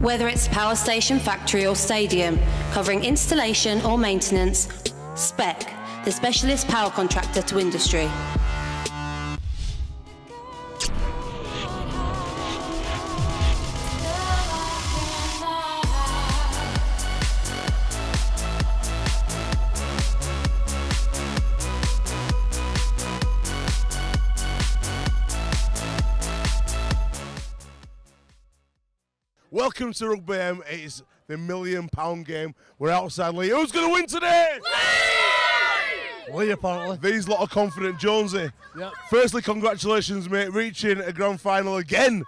Whether it's power station, factory, or stadium, covering installation or maintenance, SPEC, the specialist power contractor to industry. Welcome to Rugby M. It's the million pound game. We're outside Leigh. Who's going to win today? Leigh, apparently. These lot are confident, Jonesy. Yep. Firstly, congratulations, mate, reaching a grand final again.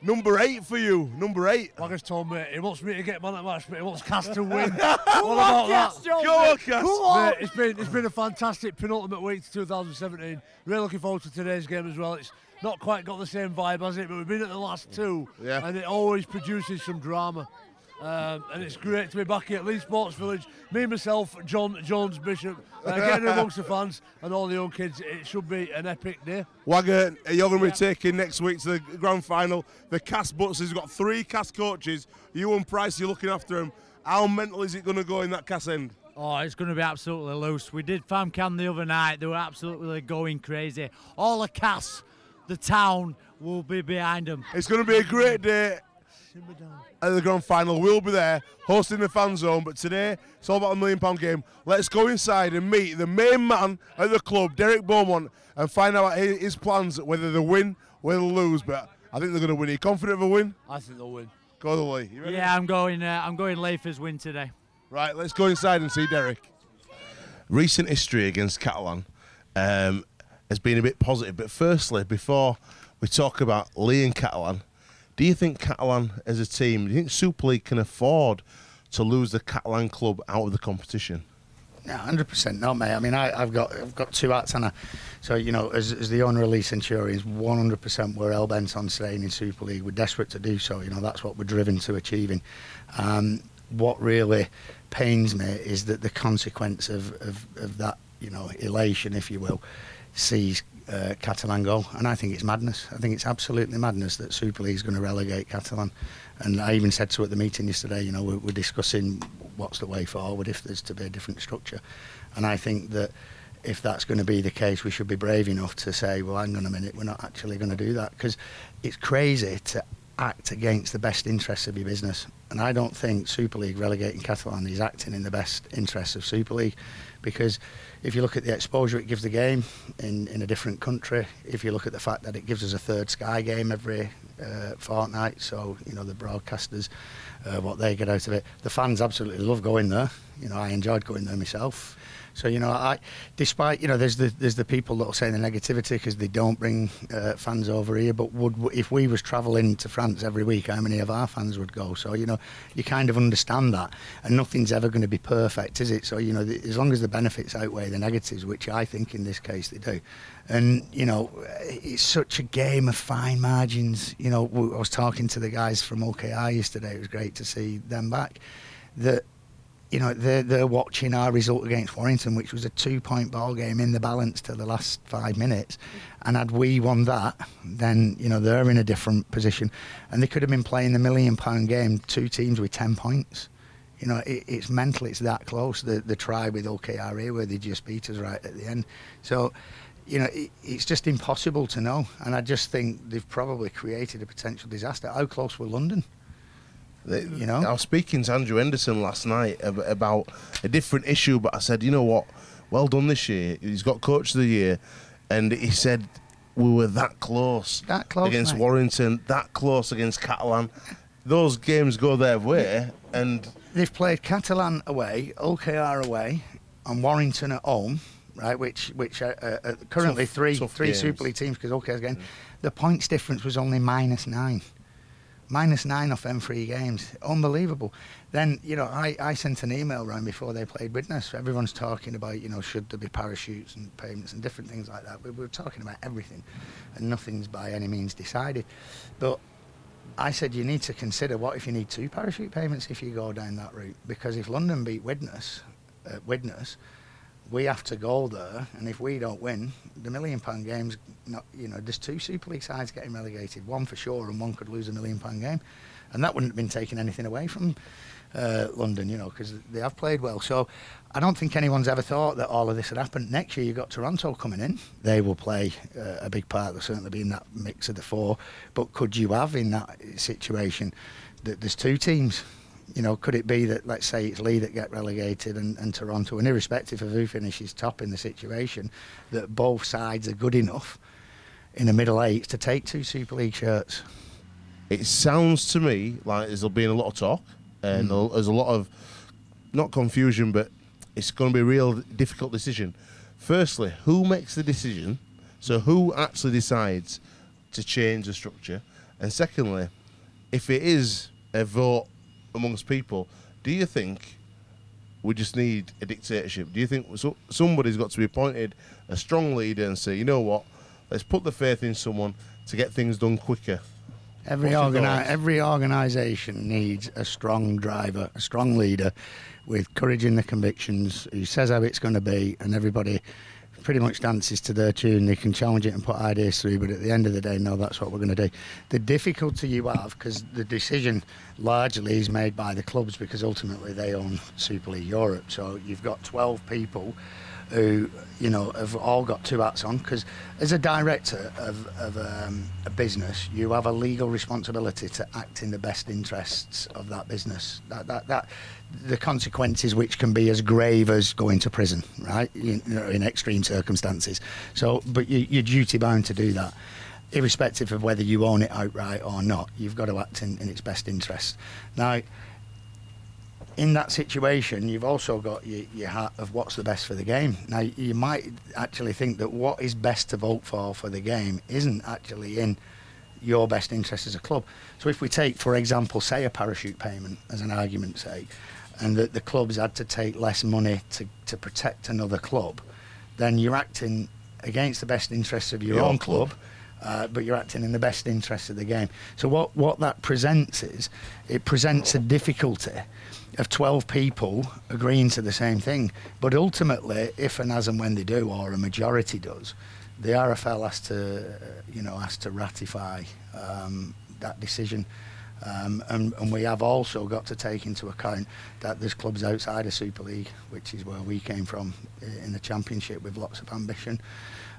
Number eight for you. Number eight. Wagger's told me he wants me to get man at match, but he wants Cass to win. what about that? Go on, Cass. Mate, it's been it's been a fantastic penultimate week to 2017. Really looking forward to today's game as well. It's not quite got the same vibe, has it? But we've been at the last two, Yeah. and it always produces some drama. Um, and it's great to be back here at Leigh Sports Village. Me, myself, John Jones Bishop, uh, getting amongst the fans and all the young kids. It should be an epic day. Wagger, you're going to be taking next week to the grand final. The cast butts has got three cast coaches. You and Price, you're looking after them. How mental is it going to go in that cast end? Oh, it's going to be absolutely loose. We did FamCam the other night. They were absolutely going crazy. All the cast, the town will be behind them. It's going to be a great day at the grand final. We'll be there hosting the fan zone. But today, it's all about a million pound game. Let's go inside and meet the main man at the club, Derek Beaumont, and find out his plans, whether they win, whether they lose. But I think they're going to win. Are you confident of a win? I think they'll win. Go the Leigh. You ready? Yeah, I'm going. Uh, I'm going Leifers win today. Right, let's go inside and see Derek. Recent history against Catalan um, has been a bit positive, but firstly, before we talk about Leigh and Catalan, do you think Catalan as a team, do you think Super League can afford to lose the Catalan club out of the competition? No, hundred percent not, mate. I mean, I, I've got I've got two hats, and I, so you know, as, as the owner of Leigh Centurions, one hundred percent we're hell bent on staying in Super League. We're desperate to do so. You know, that's what we're driven to achieving. Um, what really pains me is that the consequence of, of, of that, you know, elation, if you will, sees uh, Catalan go, and I think it's madness. I think it's absolutely madness that Super League is going to relegate Catalan. And I even said to at the meeting yesterday, you know, we're, we're discussing what's the way forward if there's to be a different structure. And I think that if that's going to be the case, we should be brave enough to say, well, hang on a minute, we're not actually going to do that because it's crazy to act against the best interests of your business. And I don't think Super League relegating Catalan is acting in the best interests of Super League because if you look at the exposure it gives the game in, in a different country, if you look at the fact that it gives us a third Sky game every uh, fortnight, so, you know, the broadcasters, uh, what they get out of it. The fans absolutely love going there. You know, I enjoyed going there myself. So you know, I, despite you know, there's the there's the people that will say the negativity because they don't bring uh, fans over here. But would if we was travelling to France every week, how many of our fans would go? So you know, you kind of understand that, and nothing's ever going to be perfect, is it? So you know, as long as the benefits outweigh the negatives, which I think in this case they do, and you know, it's such a game of fine margins. You know, I was talking to the guys from Hull KR yesterday. It was great to see them back. That you know, they're, they're watching our result against Warrington, which was a two point ball game in the balance to the last five minutes. Mm. And had we won that, then, you know, they're in a different position. And they could have been playing the million pound game, two teams with 10 points. You know, it, it's mental, it's that close. The, the try with Hull KR, where they just beat us right at the end. So, you know, it, it's just impossible to know. And I just think they've probably created a potential disaster. How close were London? You know, I was speaking to Andrew Henderson last night about a different issue, but I said, you know what? Well done this year. He's got coach of the year, and he said we were that close, That close, against mate. Warrington, that close against Catalan. Those games go their way, and they've played Catalan away, Hull KR away, and Warrington at home, right? Which which are, uh, uh, currently Tough- three tough three games. Super League teams because Hull KR's game. The points difference was only minus nine. Minus nine off them three games. Unbelievable. Then, you know, I, I sent an email round before they played Widnes. Everyone's talking about, you know, should there be parachutes and payments and different things like that. We were talking about everything and nothing's by any means decided. But I said you need to consider what if you need two parachute payments if you go down that route. Because if London beat Widnes, uh, Widnes, we have to go there, and if we don't win, the million pound game's not. You know, there's two Super League sides getting relegated, one for sure, and one could lose a million pound game. and that wouldn't have been taking anything away from uh, London, you know, because they have played well. So I don't think anyone's ever thought that all of this had happened. Next year, you've got Toronto coming in. They will play uh, a big part. They'll certainly be in that mix of the four. But could you have in that situation that there's two teams? You know, could it be that, let's say, it's Leigh that get relegated and, and Toronto, and irrespective of who finishes top in the situation, that both sides are good enough in the middle eight to take two Super League shirts? It sounds to me like there's been a lot of talk and Mm. there's a lot of not confusion, but it's going to be a real difficult decision. Firstly, who makes the decision? So who actually decides to change the structure? And secondly, if it is a vote amongst people, do you think we just need a dictatorship? Do you think so, somebody's got to be appointed a strong leader and say, you know what, let's put the faith in someone to get things done quicker? Every organi- every organisation needs a strong driver, a strong leader, with courage in the convictions, who says how it's going to be, and everybody pretty much dances to their tune. They can challenge it and put ideas through, but at the end of the day, no, that's what we're going to do. The difficulty you have, because the decision largely is made by the clubs, because ultimately they own Super League Europe. So you've got 12 people who you know have all got two hats on because as a director of, of um, a business you have a legal responsibility to act in the best interests of that business that, that, that the consequences which can be as grave as going to prison right you know, in extreme circumstances so but you, you're duty bound to do that irrespective of whether you own it outright or not you've got to act in, in its best interest now in that situation, you've also got your, your hat of what's the best for the game. Now, you might actually think that what is best to vote for for the game isn't actually in your best interest as a club. So, if we take, for example, say a parachute payment as an argument's sake, and that the clubs had to take less money to, to protect another club, then you're acting against the best interests of your, Your own club. club uh, but you're acting in the best interest of the game. So what what that presents is it presents a difficulty of 12 people agreeing to the same thing. But ultimately, if and as and when they do, or a majority does, the RFL has to, you know, has to ratify um, that decision. Um, and, and we have also got to take into account that there's clubs outside of Super League, which is where we came from in the Championship with lots of ambition,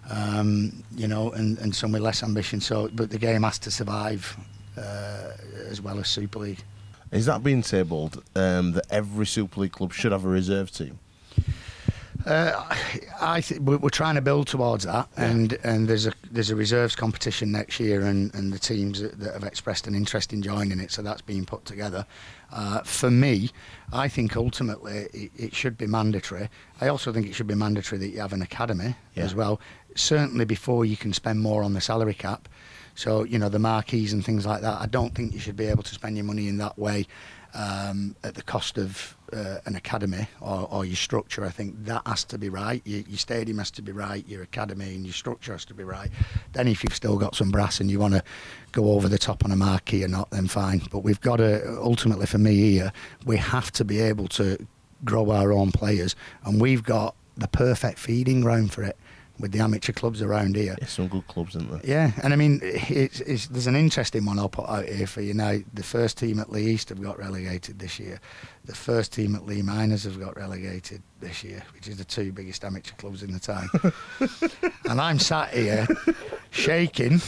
um, you know, and, and some with less ambition. So, but the game has to survive uh, as well as Super League. Is that being tabled um, that every Super League club should have a reserve team? Uh, I th- we're trying to build towards that, and and there's a there's a reserves competition next year, and, and the teams that, that have expressed an interest in joining it, so that's being put together. Uh, for me, I think ultimately it, it should be mandatory. I also think it should be mandatory that you have an academy Yeah. as well. Certainly before you can spend more on the salary cap. So you know the marquees and things like that. I don't think you should be able to spend your money in that way um, at the cost of uh, an academy or, or your structure. I think that has to be right. Your, your stadium has to be right. Your academy and your structure has to be right. Then if you've still got some brass and you want to go over the top on a marquee or not, then fine. But we've got to ultimately, for me here, we have to be able to grow our own players, and we've got the perfect feeding ground for it with the amateur clubs around here. There's some good clubs, isn't there? Yeah, and I mean, it's, it's, there's an interesting one I'll put out here for you now. The first team at Leigh East have got relegated this year. The first team at Leigh Miners have got relegated this year, which is the two biggest amateur clubs in the town. and I'm sat here shaking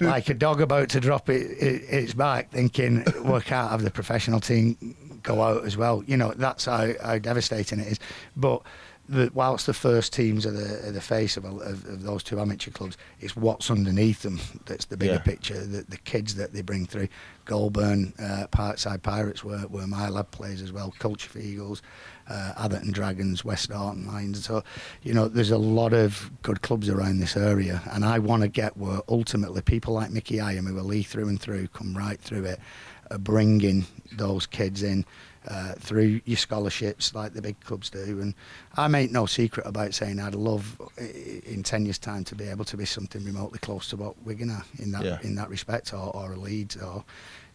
like a dog about to drop it, it, its back, thinking, we can't have the professional team go out as well. You know, that's how, how devastating it is. But the, whilst the first teams are the, are the face of, of, of those two amateur clubs, it's what's underneath them that's the bigger Yeah. picture. The, the kids that they bring through. Golborne, uh, Parkside Pirates were, were my lad plays as well. Culcheth Eagles, uh, Atherton Dragons, Westhoughton Lions. So, you know, there's a lot of good clubs around this area, and I want to get where ultimately people like Mickey Higham, who are Leigh through and through, come right through it, are bringing those kids in uh, through your scholarships like the big clubs do. And I make no secret about saying I'd love in 10 years' time to be able to be something remotely close to what Wigan are in that, Yeah. in that respect or, or a Leeds or.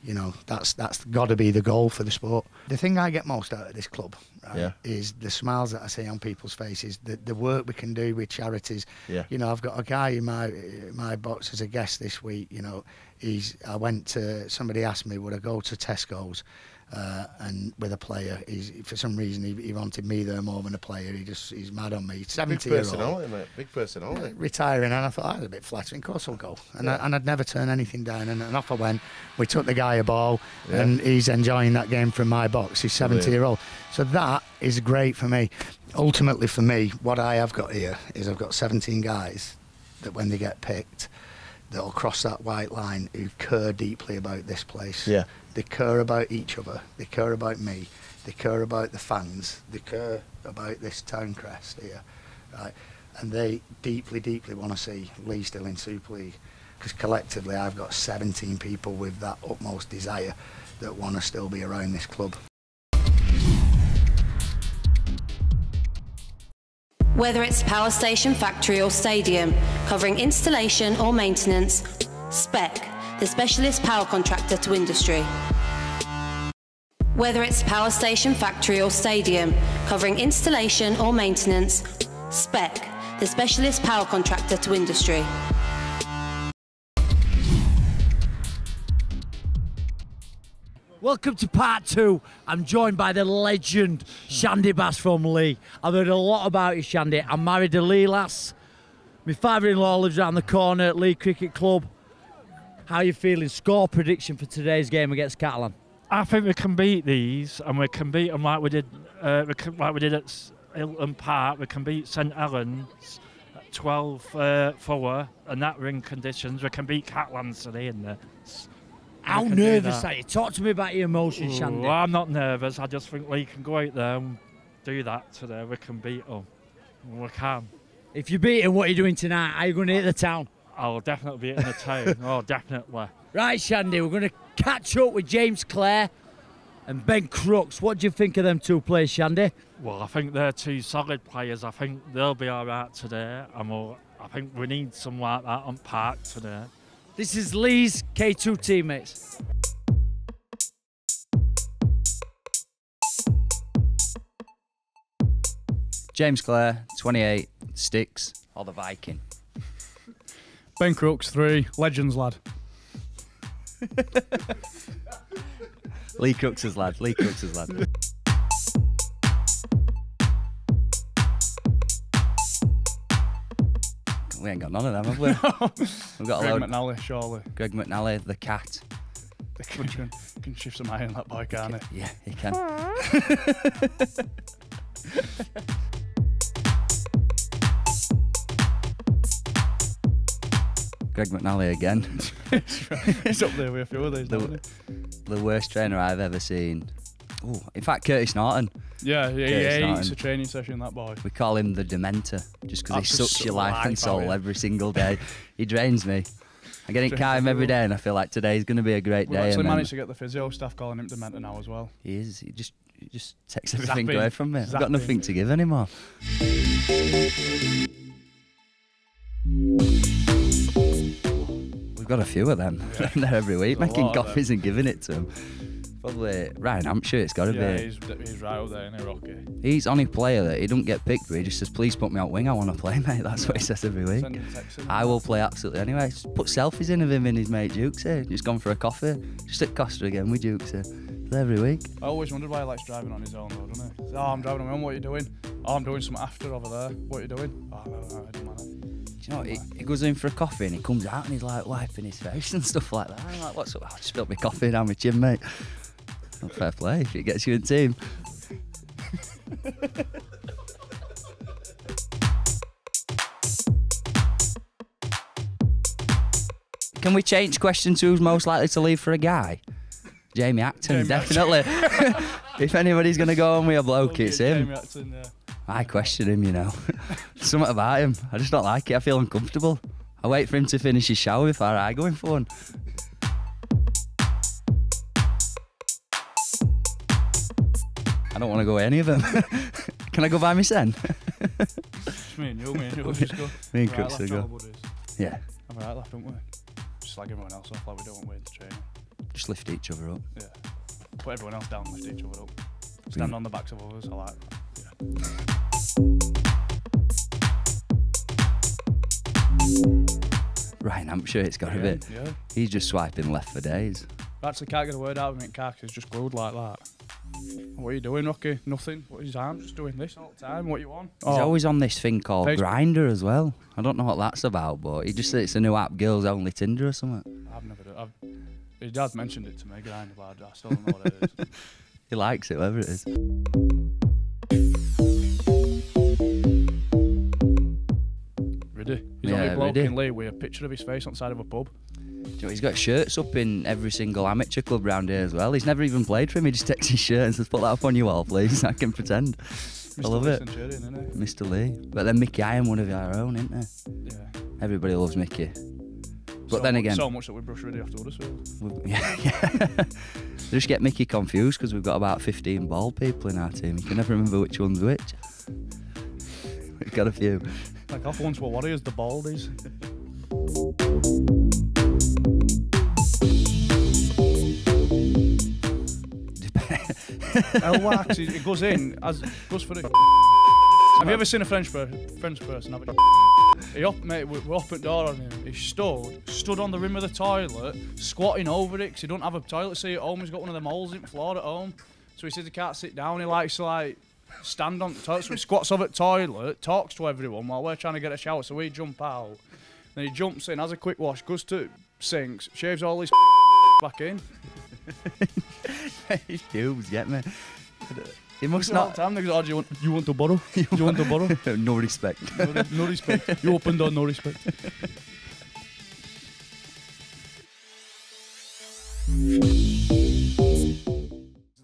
You know that's that's got to be the goal for the sport. The thing I get most out of this club, right, Yeah. is the smiles that I see on people's faces, the the work we can do with charities. Yeah. You know, I've got a guy in my my box as a guest this week. You know, he's. I went to somebody asked me would I go to Tesco's uh, and with a player. He's for some reason he, he wanted me there more than a player. He just he's mad on me. Seventy old personality, mate. Big personality. retiring, and I thought I was a bit flattering. Of course, I'll go, and, I, and I'd never turn anything down. And, and off I went. We took the guy a ball, Yeah. and he's enjoying that game from my box. He's 70 Brilliant. year old, so that is great for me. Ultimately, for me, what I have got here is I've got 17 guys that when they get picked, that'll cross that white line who care deeply about this place. Yeah. They care about each other. They care about me. They care about the fans. They care about this town crest here, right? And they deeply, deeply want to see Leigh still in Super League because collectively I've got 17 people with that utmost desire that want to still be around this club. Whether it's power station, factory or stadium, covering installation or maintenance, Spec, the specialist power contractor to industry. Whether it's power station, factory or stadium, covering installation or maintenance, Spec, the specialist power contractor to industry. Welcome to part two. I'm joined by the legend Shandy Bass from Leigh. I've heard a lot about you, Shandy. I'm married to Leigh lass. My father-in-law lives around the corner at Leigh Cricket Club. How are you feeling? Score prediction for today's game against Catalan. I think we can beat these, and we can beat them like we did, uh, we can, like we did at Hilton Park. We can beat St Helens, at 12 uh, forward, and that ring conditions. We can beat Catalans today in there. How nervous are you? Talk to me about your emotions, Ooh, Shandy. I'm not nervous. I just think we can go out there and do that today. We can beat them. We can. If you beat him, what are you doing tonight? Are you going to hit the town? I'll definitely be in the town. oh, definitely. Right, Shandy, we're going to catch up with James Clare and Ben Crooks. What do you think of them two players, Shandy? Well, I think they're two solid players. I think they'll be all right today. And we'll, I think we need some like that on park today. This is Leigh's K2 teammates. James Clare, 28, Sticks, or the Viking. Ben Crooks, three. Legends, lad. Lee Crooks' lad, Lee Crooks' lad. We ain't got none of them, have we? We've got a Greg load. McNally, surely. Greg McNally, the cat. They can, can, can shift some iron that boy, can't he? Yeah, he can. Greg McNally again. He's up there with a few of these, The- the worst trainer I've ever seen. Ooh, in fact, Curtis Naughton. Yeah, yeah, Okay, yeah. it's not It's him. a training session, that boy. We call him the Dementor just because he sucks your life and soul every single day. he drains me. I get in Drains car him every day, and I feel like today's going to be a great We've day. actually and managed to get the physio staff calling him Dementor now as well. he is. He just he just takes everything Zapping. away from me. I've got nothing to give anymore. We've got a few of them. They're every week There's making lot of them. coffees and giving it to them. Probably Ryan Hampshire. It's got to Yeah, be. he's, he's right up there in a Rocky. He's only player that he don't get picked, but he just says, "Please put me out wing. I want to play, mate." That's what he says every week. Send him texts in. I will play absolutely anyway. Just put selfies in of him and his mate Jukes here. Just gone for a coffee. Just at Costa again with Jukes here. Every week. I always wondered why he likes driving on his own, though, doesn't he? Oh, I'm driving on my own. What are you doing? Oh, I'm doing some after over there. What are you doing? Oh, no, no, it doesn't matter. Do you know? He, he goes in for a coffee and he comes out and he's like wiping his face and stuff like that. I'm like, what's up? I just spilled my coffee down my chin, mate. Not fair play if it gets you in team. Can we change question to who's most likely to leave for a guy? Jamie Acton, Jamie definitely. if anybody's going to go on with a bloke, it's him. Jamie Acton, yeah. I question him, you know. Something about him. I just don't like it. I feel uncomfortable. I wait for him to finish his shower before I go in for one. I don't want to go any of them. Can I go by my son? Just me and you, me and you. We'll just go. Me and Right, Crooks left will go. Yeah, I'm right left, don't we? Just like everyone else off, like we don't want to training. just lift each other up. Yeah. Put everyone else down, lift each other up. Stand on the backs of others, I like that. Yeah. Ryan Hampshire, it's got a bit. Yeah. He's just swiping left for days. Actually, can't get a word out of him. Is just glued like that. What are you doing, Rocky? Nothing. What is his arm? Just doing this all the time. What you want? He's oh. always on this thing called Facebook. Grindr as well. I don't know what that's about, but he just said it's a new app, girls only Tinder or something. I've never. Done, I've, his dad mentioned it to me, grind, but I still don't know what it is. He likes it, whatever it is. Riddy. He's Yeah, only a bloke in Leigh with a picture of his face on the side of a pub. Do you know, he's got shirts up in every single amateur club round here as well. He's never even played for him. He just takes his shirt and says, "Put that up on your wall, please." I can pretend. I love Lee it, Centurion, Mr. Leigh. But then Mickey Higham, one of our own, isn't there? he? Yeah. Everybody loves Mickey. But so then again, so much that we brush Riddy off to Huddersfield. we- yeah, yeah. Just get Mickey confused because we've got about 15 bald people in our team. You can never remember which one's which. We've got a few. Like off once were Warriors, the Baldies. El Wax, he goes in, as goes for the. Have you ever seen a French per- French person have a? He up, mate, we- we're up at door on him. He stood, stood on the rim of the toilet, squatting over it because he don't have a toilet seat at home. He's got one of them holes in the floor at home, so he says he can't sit down. He likes to like stand on the toilet, so he squats over the toilet, talks to everyone while we're trying to get a shower. So we jump out, then he jumps in, has a quick wash, goes to sinks, shaves all his back in. His pubes, get me. He must not. time, they go, oh, do you want, you want to borrow? you want to borrow? no respect. No, re- no respect. You open door, no respect.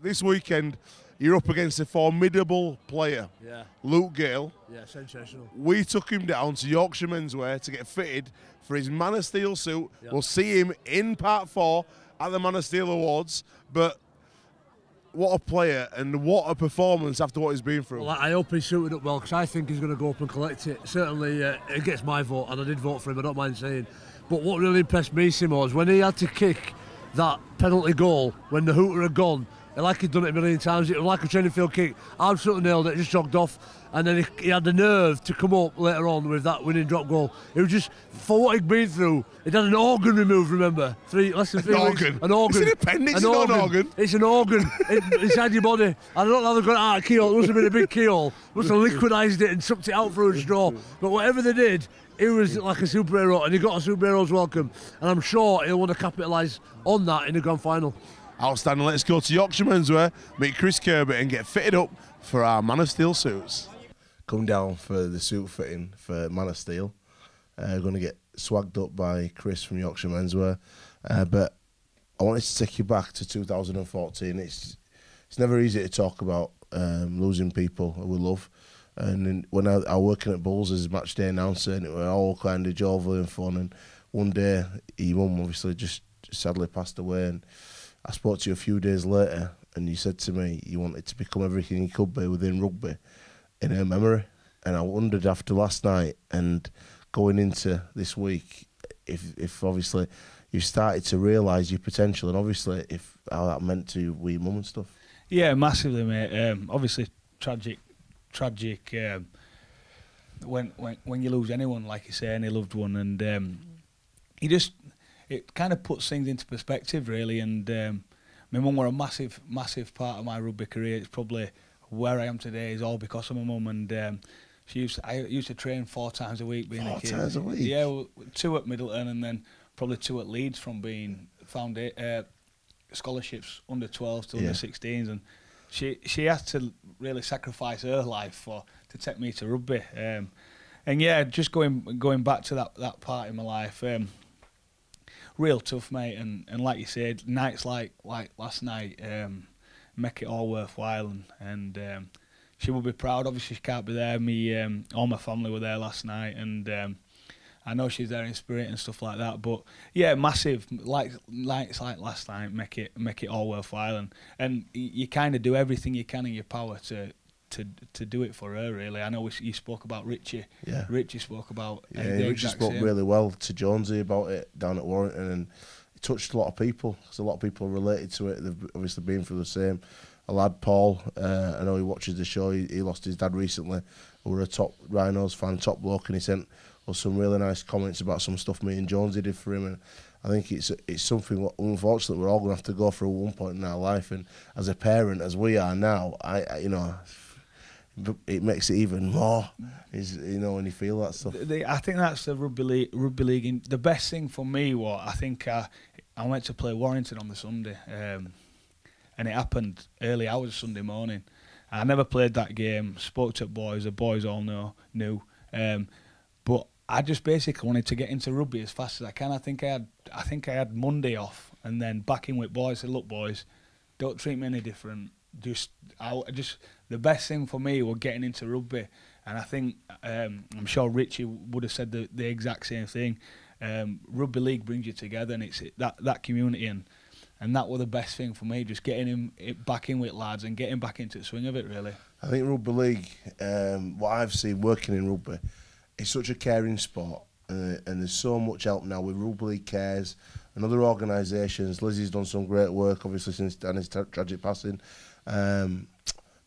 This weekend, you're up against a formidable player, Yeah, Luke Gale. yeah, sensational. We took him down to Yorkshire Menswear to get fitted for his Man of Steel suit. Yeah. We'll see him in part four at the Man of Steel Awards. But what a player and what a performance after what he's been through. Well, I I hope he's suited up well because I think he's going to go up and collect it. Certainly, uh, it gets my vote, and I did vote for him. I don't mind saying. But what really impressed me, Simo, is when he had to kick that penalty goal when the hooter had gone. Like he'd done it a million times, it was like a training field kick. Absolutely nailed it, just jogged off, and then he, he had the nerve to come up later on with that winning drop goal. It was just for what he'd been through. He'd had an organ removed. Remember, three less than three An weeks. organ? An organ. It's an appendix, it's not an organ. It's an organ in- inside your body. I don't know how they got out of keyhole. It must have been a big keyhole. Must have liquidised it and sucked it out through a straw. But whatever they did, he was like a superhero and he got a superhero's welcome. And I'm sure he'll want to capitalise on that in the grand final. Outstanding. Let's go to Yorkshire Menswear, meet Chris Kirby, and get fitted up for our Man of Steel suits. Come down for the suit fitting for Man of Steel. Uh, going to get swagged up by Chris from Yorkshire Menswear. Uh, but I wanted to take you back to 2014. It's it's never easy to talk about um, losing people we love. And when I, I was working at Bulls as match day announcer, and it was all kind of jovial and fun. And one day, your mum obviously just sadly passed away, and I spoke to you a few days later, and you said to me you wanted to become everything you could be within rugby in her memory. And I wondered after last night and going into this week if, if obviously you started to realise your potential, and obviously if how that meant to with mum and stuff. Yeah, massively, mate. Um, obviously, tragic, tragic. Um, when when when you lose anyone, like you say, any loved one, and um, you just it kind of puts things into perspective, really. And um, my mum were a massive, massive part of my rugby career. It's probably where I am today is all because of my mum. And um, she used to, I used to train four times a week being Four a kid. Four times a week? Yeah, well, two at Middleton and then probably two at Leeds from being found it, uh, scholarships under 12s to Yeah. under 16s and she she had to really sacrifice her life for to take me to rugby um, and yeah just going going back to that that part in my life um, real tough mate and, and like you said nights like like last night um, make it all worthwhile and, and um, she will be proud obviously she can't be there me um, all my family were there last night and um, I know she's there in spirit and stuff like that, but yeah, massive. Like like like last night, make it make it all worthwhile, and and you kind of do everything you can in your power to to to do it for her. Really, I know we, you spoke about Richie. Yeah. Richie spoke about uh, Yeah, the Richard spoke same. really well to Jonesy about it down at Warrington, and it touched a lot of people because a lot of people related to it. They've obviously been through the same. a lad, Paul. Uh, I know he watches the show. He, he lost his dad recently. We were a top Rhinos fan, top bloke, and he sent us some really nice comments about some stuff me and Jonesy did for him. And I think it's it's something. what- Unfortunately, we're all going to have to go through at one point in our life. And as a parent, as we are now, I, I you know, it makes it even more. Is you know when you feel that stuff. The, I think that's the rugby league. Rugby league. In, the best thing for me was I think uh, I went to play Warrington on the Sunday, um, and it happened early hours Sunday morning. I never played that game. Spoke to boys. The boys all know knew, um, but I just basically wanted to get into rugby as fast as I can. I think I had I think I had Monday off, and then back in with boys. Said, look, boys, don't treat me any different. Just, I just the best thing for me was getting into rugby, and I think um, I'm sure Richie would have said the, the exact same thing. Um, rugby league brings you together, and it's that that community, and and that was the best thing for me. Just getting him back in with lads and getting back into the swing of it. Really, I think rugby league, um, what I've seen working in rugby, it's such a caring sport, uh, and there's so much help now with Rugby League Cares and other organisations. Lizzie's done some great work, obviously, since Danny's tra- tragic passing, um,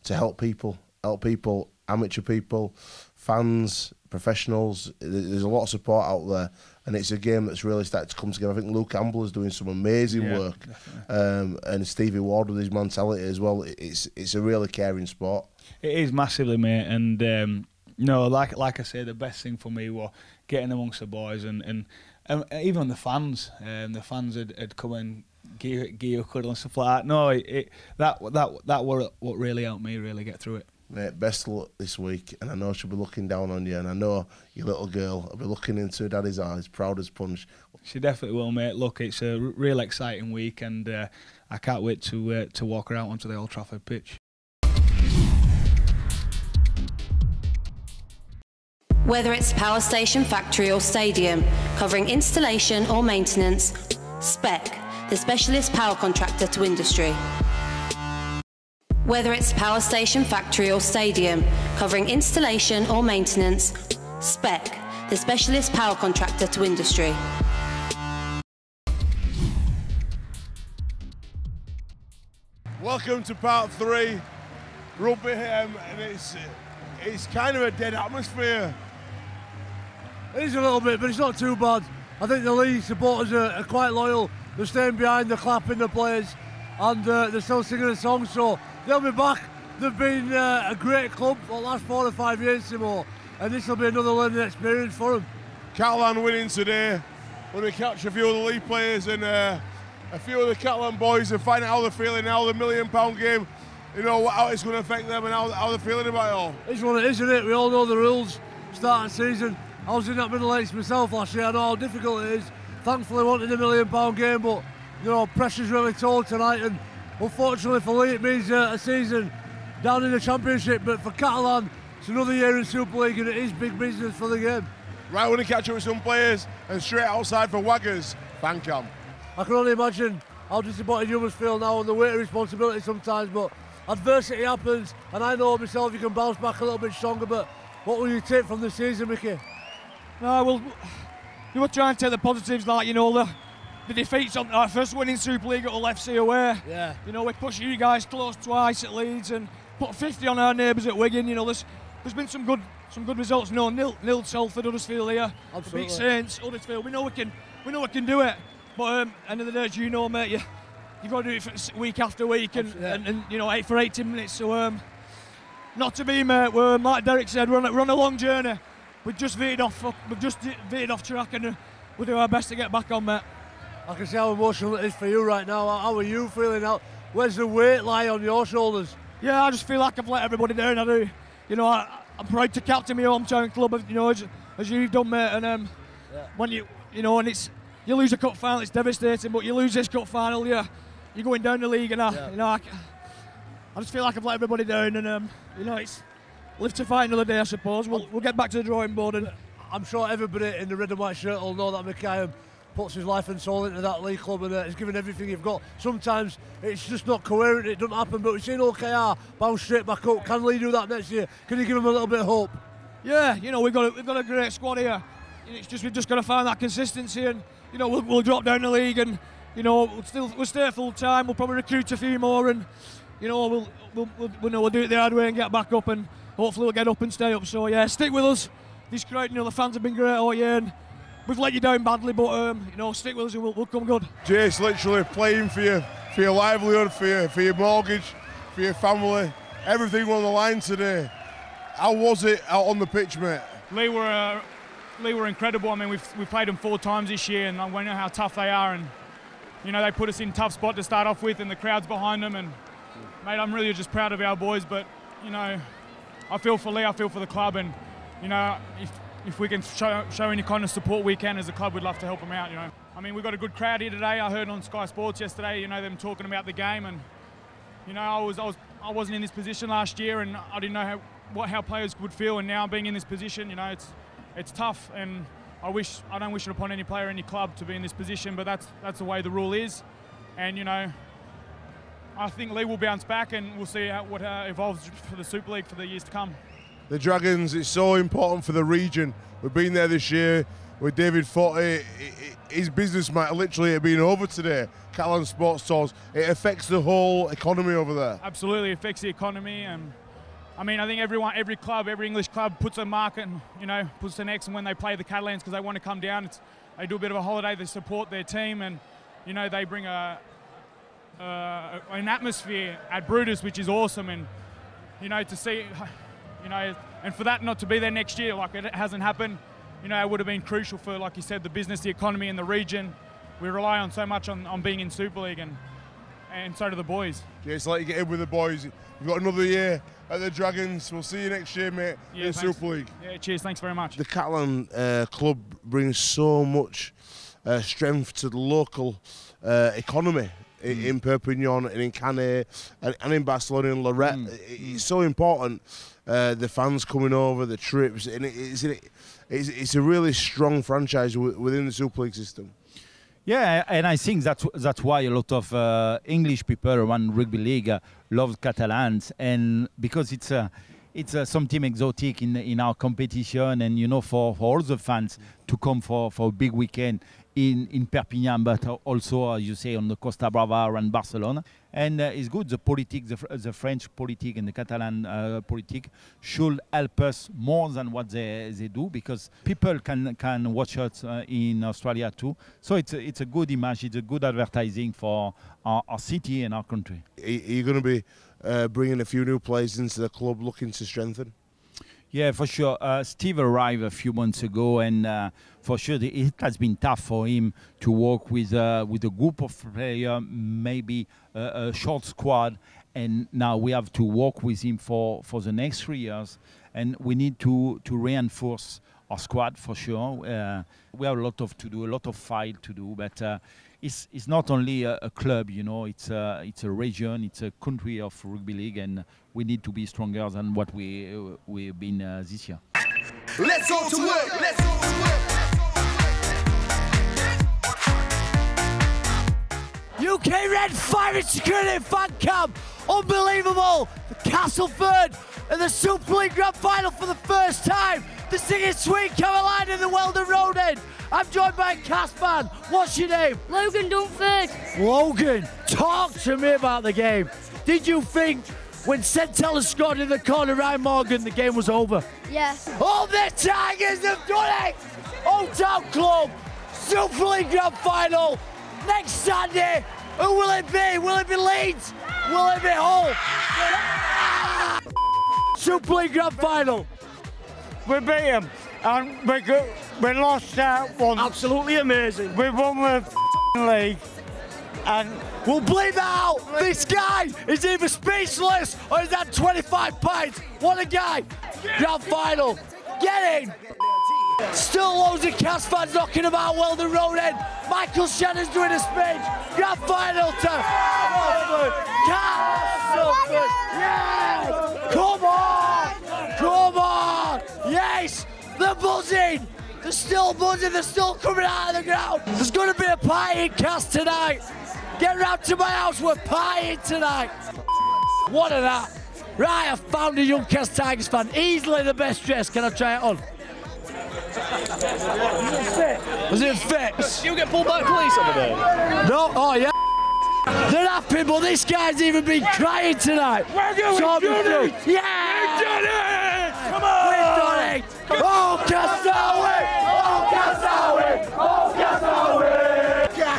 to help people, help people, amateur people, fans, professionals. There's a lot of support out there, and it's a game that's really started to come together. I think Luke Campbell is doing some amazing Yeah, work, um, and Stevie Ward with his mentality as well. It's it's a really caring sport. it is massively, mate. And um, no, like like I say, the best thing for me was getting amongst the boys and and, and even the fans. Um, the fans had, had come and give, give you cuddle and stuff like that. No, it, it that that that were what really helped me really get through it. Mate, best of luck this week, and I know she'll be looking down on you, and I know your little girl will be looking into her daddy's eyes, proud as punch. She definitely will, mate. Look, it's a r- real exciting week, and uh, I can't wait to uh, to walk her out onto the Old Trafford pitch. Whether it's power station, factory, or stadium, covering installation or maintenance, Spec, the specialist power contractor to industry. Whether it's power station, factory, or stadium, covering installation or maintenance, Spec, the specialist power contractor to industry. Welcome to part three, rugby, um, and it's it's kind of a dead atmosphere. It is a little bit, but it's not too bad. I think the Leeds supporters are, are quite loyal. They're staying behind, they're clapping the players, and uh, they're still singing the song. So they'll be back. They've been uh, a great club for the last four or five years, Simo, and this will be another learning experience for them. Catalan winning today. We're going to catch a few of the league players and uh, a few of the Catalan boys and find out how they're feeling now, the million pound game, you know, how it's going to affect them and how, how they're feeling about it all. It's what it is, isn't it? We all know the rules. Start of season. I was in that middle eights myself last year. I know how difficult it is. Thankfully, wanting a million pound game, but you know, pressure's really tall tonight. And unfortunately for Leigh, it means uh, a season down in the championship. But for Catalan, it's another year in Super League, and it is big business for the game. Right, when we catch up with some players and straight outside for Waggers, Fancam. I can only imagine how disappointed you must feel now on the weight of responsibility sometimes, but adversity happens, and I know myself you can bounce back a little bit stronger. But what will you take from the season, Mickey? No, well, you were trying to take the positives, like, you know, the, the defeats on our first winning Super League at Hull FC away. Yeah. You know, we pushed you guys close twice at Leeds and put 50 on our neighbours at Wigan. You know, there's there's been some good some good results. No, nil nil Salford, Huddersfield here. Absolutely. Beat Saints, Huddersfield. We know we can we know we can do it. But um, end of the day, as you know, mate, you you've got to do it for week after week and, Yeah. and, and you know eight for 18 minutes. So um, not to be, mate. We're like Derek said, we're on, a- we're on a long journey. We've just veered off. We've just veered off track, and uh, we'll do our best to get back on, mate. I can see how emotional it is for you right now. How how are you feeling out? Where's the weight lie on your shoulders? Yeah, I just feel like I've let everybody down. I do. You know, I, I'm proud to captain my hometown club. You know, as, as you've done, mate. And um, when you, you know, and it's you lose a cup final, it's devastating. But you lose this cup final, yeah, you're going down the league, and I, Yeah. you know, I, I just feel like I've let everybody down. And um, you know, it's live to fight another day, I suppose. We'll, we'll get back to the drawing board. And I'm sure everybody in the red and white shirt will know that Mikhail puts his life and soul into that league club and uh, he's given everything he's got. Sometimes it's just not coherent, it doesn't happen, but we've seen Hull KR bounce straight back up. Can Leigh do that next year? Can you give him a little bit of hope? Yeah, you know we've got a, we've got a great squad here. It's just we've just got to find that consistency, and you know we'll, we'll drop down the league, and you know we'll still we'll stay full time. We'll probably recruit a few more, and you know, we'll, we'll, we'll, we'll, know, we'll do it the hard way and get back up, and hopefully we'll get up and stay up. So yeah, stick with us. This crowd, you know, the fans have been great all year, and we've let you down badly, but um, you know, stick with us and we'll, we'll come good. Jace, literally playing for you, for your livelihood, for your, for your mortgage, for your family, everything on the line today. How was it out on the pitch, mate? Leigh were uh, Leigh were incredible. I mean, we've we've played them four times this year, and we know how tough they are. And you know, they put us in tough spot to start off with, and the crowd's behind them. And mate, I'm really just proud of our boys. But you know, I feel for Leigh, I feel for the club, and you know, if if we can show, show any kind of support we can as a club, we'd love to help them out. You know, I mean, we've got a good crowd here today. I heard on Sky Sports yesterday, you know, them talking about the game, and you know, I was I was I wasn't in this position last year, and I didn't know how what how players would feel. And now being in this position, you know, it's it's tough, and I wish I don't wish it upon any player, any club to be in this position, but that's that's the way the rule is, and you know. I think Leigh will bounce back, and we'll see how, what uh, evolves for the Super League for the years to come. The Dragons, it's so important for the region. We've been there this year with David Forte. His business might literally have been over today. Catalan Sports Stores. It affects the whole economy over there. Absolutely affects the economy, and I mean, I think everyone, every club, every English club puts a mark and you know puts an X And when they play the Catalans because they want to come down. It's, they do a bit of a holiday. They support their team, and you know they bring a, a an atmosphere at Brutus, which is awesome. And you know to see, you know, and for that not to be there next year, like it hasn't happened. You know, it would have been crucial for, like you said, the business, the economy, and the region. We rely on so much on, on being in Super League, and and so do the boys. Yeah, it's like you get in with the boys. You've got another year at the Dragons. We'll see you next year, mate, Yeah, in thanks. Super League. Yeah, cheers. Thanks very much. The Catalan uh, club brings so much uh, strength to the local uh, economy i- in Perpignan and in Canet and, and in Barcelona and Lloret. I- It's so important. Uh, the fans coming over, the trips, and it, it's, it's, it's a really strong franchise within the Super League system. Yeah, and I think that's that's why a lot of uh, English people around rugby league uh, love Catalans, and because it's a it's uh, something exotic in in our competition, and you know for, for all the fans to come for, for a big weekend in in Perpignan, but also as you say on the Costa Brava and Barcelona, and uh, it's good. The politic, the, the French politic and the Catalan uh, politic should help us more than what they, they do because people can can watch us uh, in Australia too. So it's a, it's a good image, it's a good advertising for our, our city and our country. Are are you going to be uh, bringing a few new players into the club looking to strengthen? Yeah, for sure. Uh, Steve arrived a few months ago, and uh, for sure it has been tough for him to work with uh, with a group of players, maybe a, a short squad, and now we have to work with him for, for the next three years, and we need to to reinforce our squad for sure. Uh, we have a lot of to do, a lot of fight to do, but. Uh, it's, it's not only a, a club, you know. It's a it's a region, it's a country of rugby league, and we need to be stronger than what we uh, we've been uh, this year. Let's go to work. Let's go to work. UK Red Fire and Security Fan Camp. Unbelievable. The Castleford in the Super League Grand Final for the first time. The singing Sweet Caroline in the Wheldon Road End. I'm joined by a cast man. What's your name? Logan Dunford. Logan, talk to me about the game. Did you think when Centella scored in the corner, Ryan Morgan, the game was over? Yes. All the Tigers have done it! Old Town Club, Super League Grand Final, next Sunday. Who will it be? Will it be Leeds? Will it be Hull? Super League Grand Final. We beat them, and we, go, we lost out one. Absolutely amazing. We won the f***ing league, and We'll bleed out. This guy is either speechless or he's had 25 pints. What a guy. Grand final. Get in. Still loads of cast fans knocking about Wheldon Road End. Michael Shenton's doing a speech. Grand final to. Yes. Come on. Come on. Yes. They're buzzing. They're still buzzing. They're still coming out of the ground. There's going to be a party in Cast tonight. Get round to my house. We're partying tonight. What a that. Right, I found a young Cast Tigers fan. Easily the best dressed. Can I try it on? Does it fit? You get pulled by police over there. No, oh yeah. They're happy, but this guy's even been crying tonight. We're doing Talk it. through. Yeah! We've done it. Come on! We've done it! Oh, Castawi! Oh, Castawi! Oh, Castawi!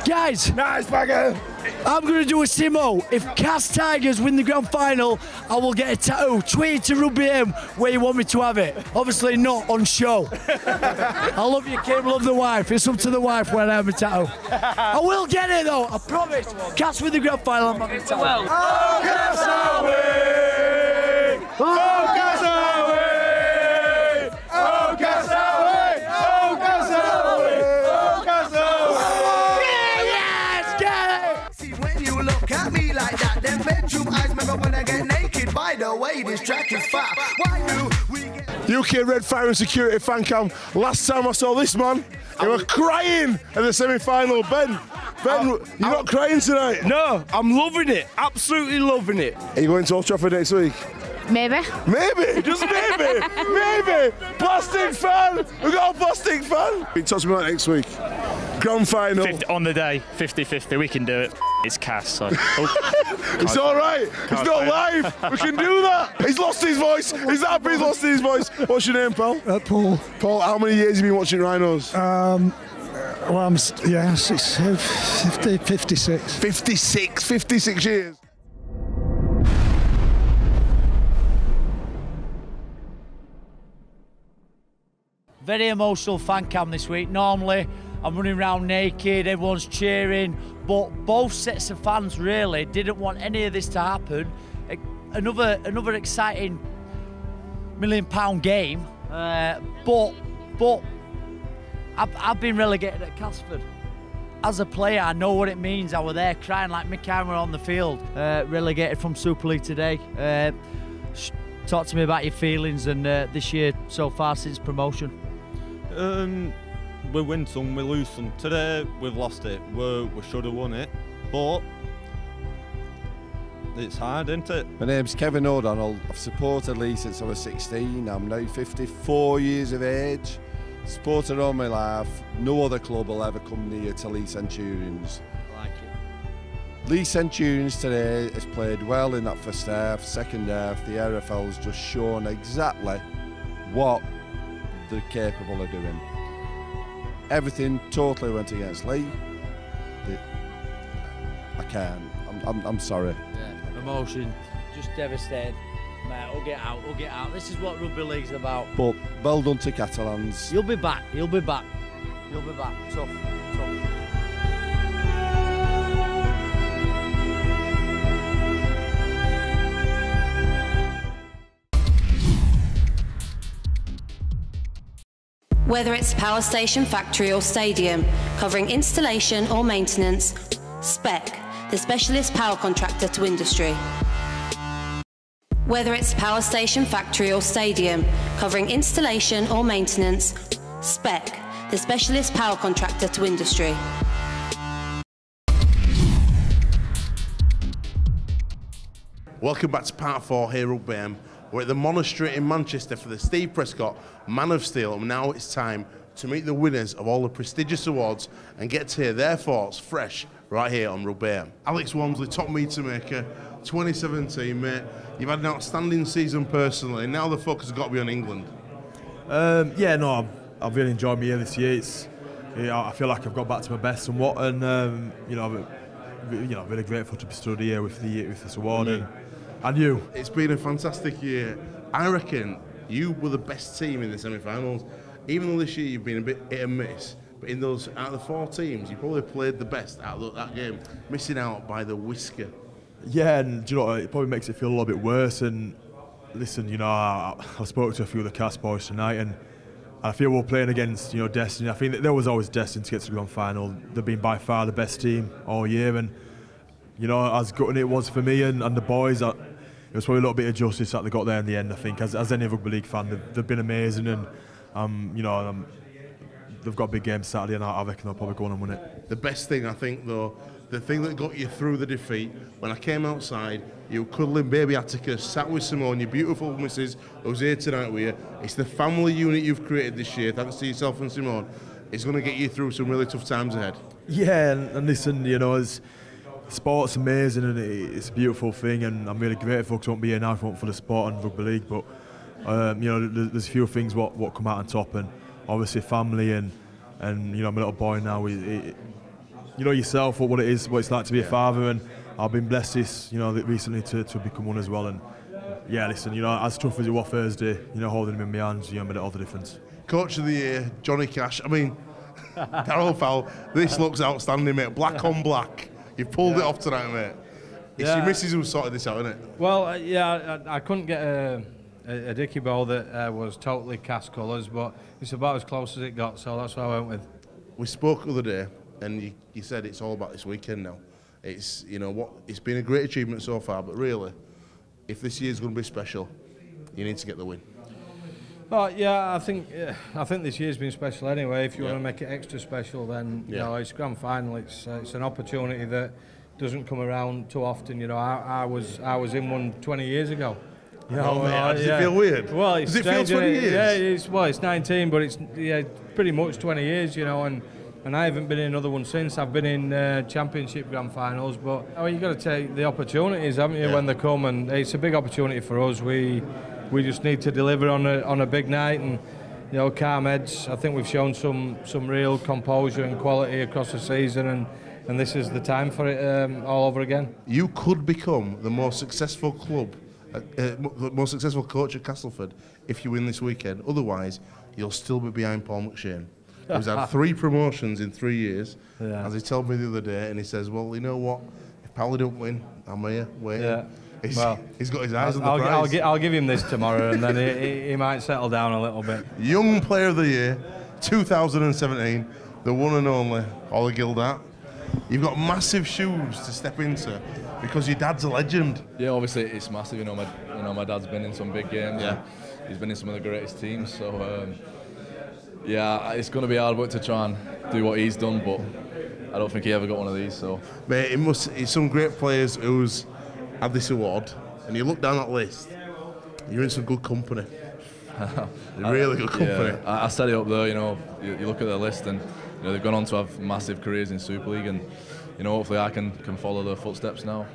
Guys! Nice, bagger! I'm going to do a simo. If Cast Tigers win the grand final, I will get a tattoo. Tweet to Rugby M where you want me to have it. Obviously not on show. I love you, Kim. Love the wife. It's up to the wife when I have a tattoo. I will get it though. I promise. Cast win the grand final. I'm having a tattoo. Oh, Castawi! Oh, this track is fat. Why do we get UK Red Fire and Security fan cam. Last time I saw this man, you were crying at the semi-final. Ben, Ben, oh, you're not crying tonight. No, I'm loving it. Absolutely loving it. Are you going to Old Trafford next week? Maybe. Maybe, just maybe, maybe. Plastic fan. We got a plastic fan. Talk to me about next week. Grand final. 50, on the day, 50-50, we can do it. It's Cass, so. Oh. It's all right. It's Can't not live. We can do that. He's lost his voice. He's happy. He's lost his voice. What's your name, pal? Uh, Paul. Paul, how many years have you been watching rhinos? Um, well, I'm, yeah, six, uh, 50, 56. 56, 56 years. Very emotional fan cam this week. Normally, I'm running around naked, everyone's cheering, but both sets of fans really didn't want any of this to happen. Another another exciting million pound game, uh, but but I've, I've been relegated at Casford. As a player, I know what it means. I was there crying like my camera on the field. Uh, relegated from Super League today. Uh, talk to me about your feelings and uh, this year so far since promotion. Um, we win some, we lose some. Today we've lost it. We we should have won it, but it's hard, isn't it? My name's Kevin O'Donnell. I've supported Leigh since I was 16. I'm now 54 years of age. Supported all my life. No other club will ever come near to Leigh Centurions. Like it. Leigh Centurions today has played well in that first half. Second half, the RFL's just shown exactly what they're capable of doing. Everything totally went against Leigh. The- I can't. I'm, I'm, I'm sorry. Yeah, emotion, just devastated. Mate, we'll get out, we'll get out. This is what rugby league's about. But well done to Catalans. You'll be back, you'll be back. You'll be back. Tough, tough. Whether it's power station, factory, or stadium, covering installation or maintenance, Spec, the specialist power contractor to industry. Whether it's power station, factory, or stadium, covering installation or maintenance, Spec, the specialist power contractor to industry. Welcome back to part four here at BM. We're at the Monastery in Manchester for the Steve Prescott Man of Steel, and now it's time to meet the winners of all the prestigious awards and get to hear their thoughts fresh right here on Rugby Alex Walmsley, top meter maker, 2017, mate. You've had an outstanding season personally, now the focus has got to be on England. Um, yeah, no, I've, I've really enjoyed my year this year. It's, yeah, I feel like I've got back to my best somewhat, and um, you know, I'm, you know, really grateful to be stood here with the with this award, and, and you. It's been a fantastic year. I reckon you were the best team in the semi-finals. Even though this year you've been a bit hit and miss, but in those out of the four teams, you probably played the best out of that game, missing out by the whisker. Yeah, and do you know what, it probably makes it feel a little bit worse. And listen, you know, I, I spoke to a few of the Cas boys tonight, and I feel we're playing against you know Destiny. I think that there was always destined to get to the grand final. They've been by far the best team all year, and you know, as gutting it was for me and, and the boys, I, it was probably a little bit of justice that they got there in the end. I think, as, as any rugby league fan, they've, they've been amazing, and um, you know, um, they've got a big game Saturday, and I, I reckon they'll probably go on and win it. The best thing I think though, the thing that got you through the defeat, when I came outside, you were cuddling baby Atticus, sat with Simone, your beautiful missus who's here tonight with you. It's the family unit you've created this year, thanks to yourself and Simone. It's going to get you through some really tough times ahead. Yeah, and, and listen, you know, as sport's amazing and it's a beautiful thing, and I'm really grateful to be here now for, for the sport and rugby league. But um, you know, there- there's a few things what, what come out on top, and obviously family and and you know, my little boy now. He, he, you know yourself what, what it is, what it's like to be a father, and I've been blessed this, you know, recently to, to become one as well. And yeah, listen, you know, as tough as it was Thursday, you know, holding him in my hands, you know, made all the difference. Coach of the year, Johnny Cash. I mean, Daryl Powell, this looks outstanding, mate. Black on black. You've pulled it off tonight, mate. It's Yeah. your missus who sorted this out, isn't it? Well, uh, yeah, I, I couldn't get a, a, a dicky ball that uh, was totally Cas colours, but it's about as close as it got, so that's what I went with. We spoke the other day, and you, you said it's all about this weekend now. It's you know what it's been a great achievement so far, but really, if this year's going to be special, you need to get the win. Oh yeah, I think yeah, I think this year's been special anyway. If you Yeah. want to make it extra special, then you Yeah. know it's grand final. It's uh, it's an opportunity that doesn't come around too often. You know, I, I was I was in one 20 years ago. You Oh, mate, uh, does it feel weird? Well, it's Does it feel 20 it? years? Yeah, it's well, it's 19, but it's yeah, pretty much 20 years. You know, and. And I haven't been in another one since. I've been in uh, championship grand finals, but I mean, you've got to take the opportunities, haven't you, Yeah. when they come? And it's a big opportunity for us. We we just need to deliver on a on a big night, and you know, calm heads. I think we've shown some some real composure and quality across the season, and and this is the time for it um, all over again. You could become the most successful club, uh, uh, the most successful coach at Castleford if you win this weekend. Otherwise, you'll still be behind Paul McShane. He's had three promotions in three years, Yeah. as he told me the other day, and he says, "Well, you know what? If Paolo don't win, I'm here waiting." Yeah. He's, Well, he's got his eyes on the I'll, prize. I'll, gi- I'll give him this tomorrow, and then he, he, he might settle down a little bit. Young Player of the Year, 2017, the one and only Ollie Gildart. You've got massive shoes to step into because your dad's a legend. Yeah, obviously it's massive. You know, my you know my dad's been in some big games. Yeah. he's been in some of the greatest teams. So um, yeah, it's going to be hard work to try and do what he's done, but I don't think he ever got one of these. So Mate, it must. It's some great players who's had this award, and you look down that list, you're in some good company. really good company. Yeah, I, I set it up there. You know, you, you look at the list, and you know they've gone on to have massive careers in Super League, and you know hopefully I can can follow their footsteps now.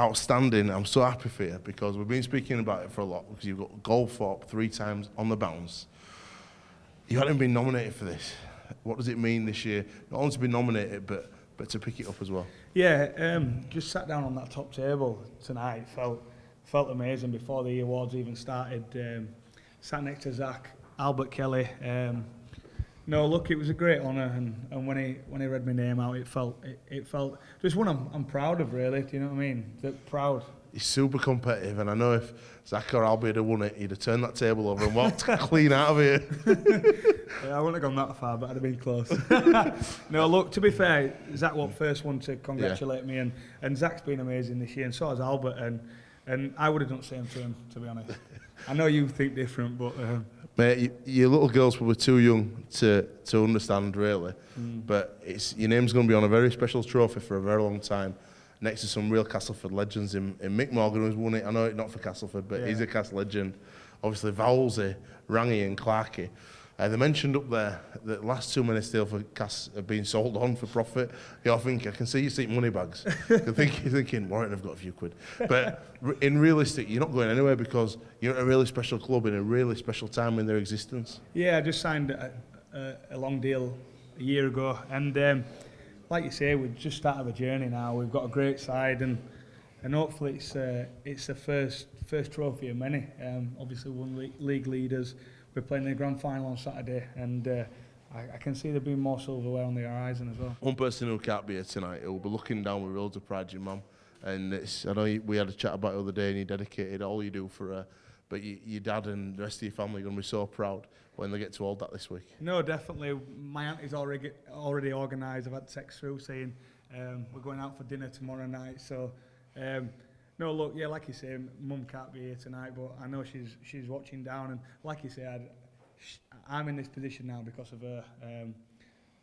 Outstanding. I'm so happy for you because we've been speaking about it for a lot because you've got Goldthorpe three times on the bounce. You hadn't been nominated for this. What does it mean this year? Not only to be nominated, but but to pick it up as well. Yeah, um, just sat down on that top table tonight. Felt felt amazing before the awards even started. Um, sat next to Zak, Albert Kelly. Um, no, look, it was a great honour, and, and when he when he read my name out, it felt it, it felt just one I'm, I'm proud of. Really, do you know what I mean? That proud. He's super competitive, and I know if Zak or Albie had won it, he'd have turned that table over and walked clean out of here. Yeah, I wouldn't have gone that far, but I'd have been close. no, look, to be fair, Zak was the first one to congratulate me, and, and Zak's been amazing this year, and so has Albert, and, and I would have done the same to him, to be honest. I know you think different, but um, Mate, your little girl's probably too young to, to understand, really. Mm. But it's, your name's going to be on a very special trophy for a very long time, next to some real Castleford legends in, in Mick Morgan, who's won it. I know it not for Castleford, but Yeah. he's a Castle legend. Obviously, Vowlsy, Rangy, and Clarkey. Uh, they mentioned up there that last two minutes deal for Cass have been sold on for profit. Know, I think I can see you seeing money bags. I think you're thinking, Warren, I've got a few quid. But in realistic, you're not going anywhere because you're at a really special club in a really special time in their existence. Yeah, I just signed a, a, a long deal a year ago, and um, like you say, we've just started a journey now. We've got a great side, and and hopefully it's uh, it's the first first trophy of many. Um, obviously, one le- league leaders. We're playing the grand final on Saturday, and uh, I, I can see there being more silverware on the horizon as well. One person who can't be here tonight, who will be looking down with loads of pride, your mum. And it's, I know you, we had a chat about it the other day, and you dedicated all you do for her. But you, your dad and the rest of your family are going to be so proud when they get to hold that this week. No, definitely. My auntie's already already organised. I've had text through saying um, we're going out for dinner tomorrow night. So, um, no, look, yeah, like you say, Mum can't be here tonight, but I know she's she's watching down, and like you say, I'd, sh- I'm in this position now because of her. Um,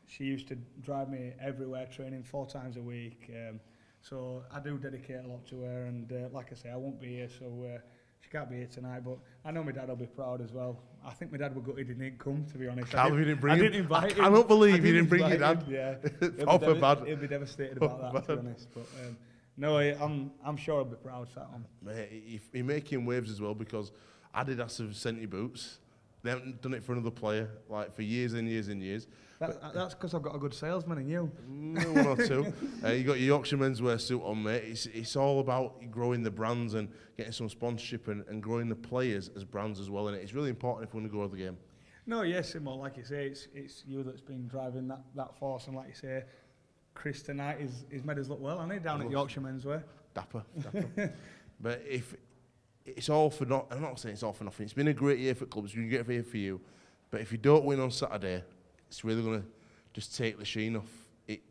she used to drive me everywhere, training four times a week. Um, so I do dedicate a lot to her, and uh, like I say, I won't be here, so uh, she can't be here tonight. But I know my dad will be proud as well. I think my dad would gutted he didn't come, to be honest. I believe you didn't bring I him. didn't invite I him. cannot believe I you didn't bring your dad. him, Yeah, He'll be bad. He'll be devastated about that, to be honest. But um, no, I- I'm I'm sure I'll be proud. Sat on. Mate, he- you're making waves as well because Adidas have sent you boots. They haven't done it for another player like for years and years and years. That, that's because I've got a good salesman in you. Mm, one or two. Uh, you got your Yorkshire menswear suit on, mate. It's, it's all about growing the brands and getting some sponsorship and, and growing the players as brands as well. And it's really important if we want to grow the game. No, yes, Simo, like you say, it's it's you that's been driving that, that force, and like you say, Chris tonight is is made us look well, hasn't he, down at Yorkshire Menswear? Dapper, dapper. but if it's all for not, I'm not saying it's all for nothing. It's been a great year for clubs. It's been a year for you. But if you don't win on Saturday, it's really going to just take the sheen off. It,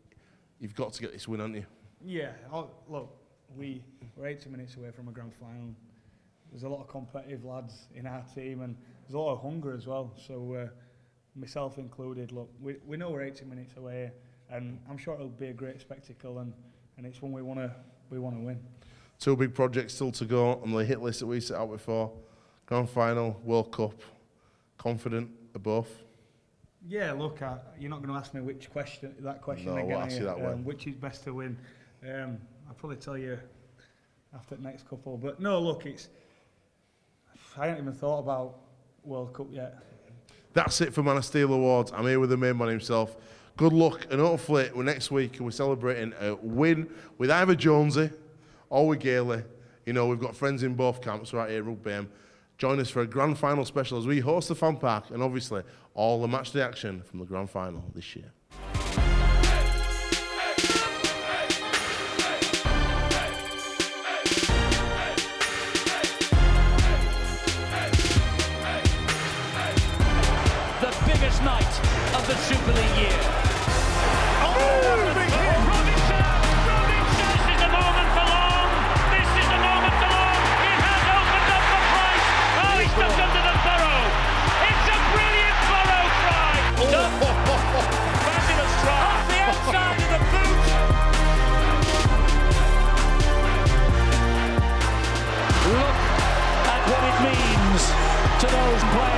you've got to get this win, haven't you? Yeah, oh, look, we we're 80 minutes away from a grand final. There's a lot of competitive lads in our team, and there's a lot of hunger as well. So, uh, myself included, look, we, we know we're 80 minutes away, and I'm sure it'll be a great spectacle, and, and it's one we want to we want to win. Two big projects still to go on the hit list that we set out before. Grand final, World Cup. Confident above. Yeah, look, I, you're not going to ask me which question that question No, I again. won't ask you? that. Um, which is best to win? Um, I'll probably tell you after the next couple. But no, look, it's I haven't even thought about World Cup yet. That's it for Man of Steel Awards. I'm here with the main man himself. Good luck, and hopefully next week we're celebrating a win with either Jonesy or with Gailey. You know, we've got friends in both camps right here at Rugby. Join us for a grand final special as we host the fan park and obviously all the match day action from the grand final this year. The biggest night of the Super League year.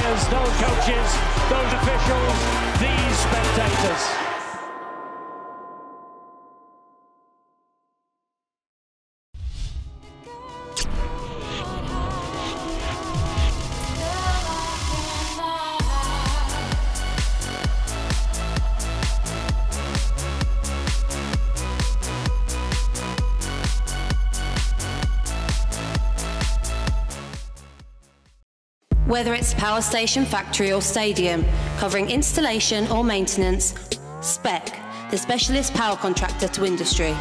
Those coaches, those officials, these spectators. Whether it's power station, factory, or stadium, covering installation or maintenance, SPEC, the specialist power contractor to industry.